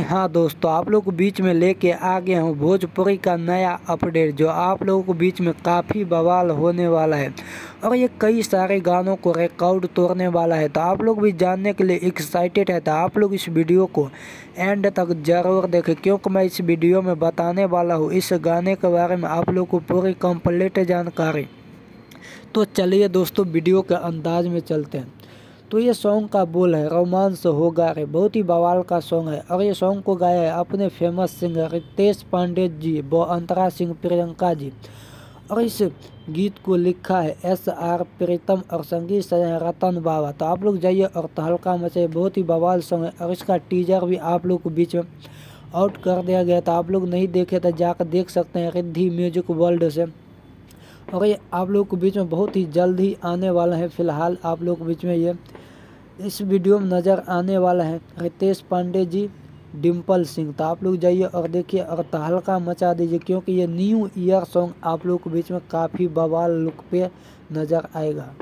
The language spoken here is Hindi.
दोस्तों, आप लोग बीच में लेके आ गया हूँ भोजपुरी का नया अपडेट, जो आप लोगों को बीच में काफ़ी बवाल होने वाला है और ये कई सारे गानों को रिकॉर्ड तोड़ने वाला है। तो आप लोग भी जानने के लिए एक्साइटेड है तो आप लोग इस वीडियो को एंड तक ज़रूर देखें, क्योंकि मैं इस वीडियो में बताने वाला हूँ, इस गाने के बारे में आप लोग को पूरी कंप्लीट जानकारी। तो चलिए दोस्तों, वीडियो के अंदाज में चलते हैं। तो ये सॉन्ग का बोल है रोमांस होगा रे, बहुत ही बवाल का सॉन्ग है। और ये सॉन्ग को गाया है अपने फ़ेमस सिंगर रितेश पांडे जी व अंतरा सिंह, प्रियंका जी। और इस गीत को लिखा है एस आर प्रीतम और संगीत सजाए रतन बाबा। तो आप लोग जाइए और तहलका मचे बहुत ही बवाल सॉन्ग है। और इसका टीजर भी आप लोग को बीच में आउट कर दिया गया तो आप लोग नहीं देखे तो जाकर देख सकते हैं रिद्धि म्यूज़िक वर्ल्ड से। और ये आप लोग के बीच में बहुत ही जल्द ही आने वाला है फ़िलहाल। आप लोग के बीच में ये इस वीडियो में नज़र आने वाला है रितेश पांडे जी डिम्पल सिंह। तो आप लोग जाइए और देखिए और तहलका मचा दीजिए, क्योंकि ये न्यू ईयर सॉन्ग आप लोग के बीच में काफ़ी बवाल लुक पे नज़र आएगा।